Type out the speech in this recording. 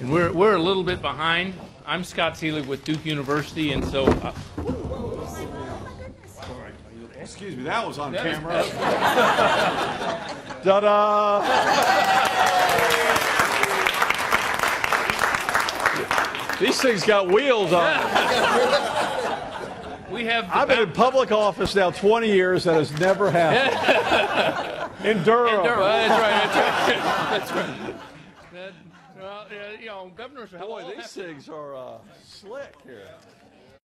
And we're, we're a little bit behind. I'm Scott Seelig with Duke University, and so uh, Excuse me, that was on camera. Ta-da! These things got wheels on them. we have I've been in public office now 20 years. That has never happened. In Durham. Durham. That's right. That's right. That's right. That, well, yeah, you know, governors Boy, these things are uh, slick here.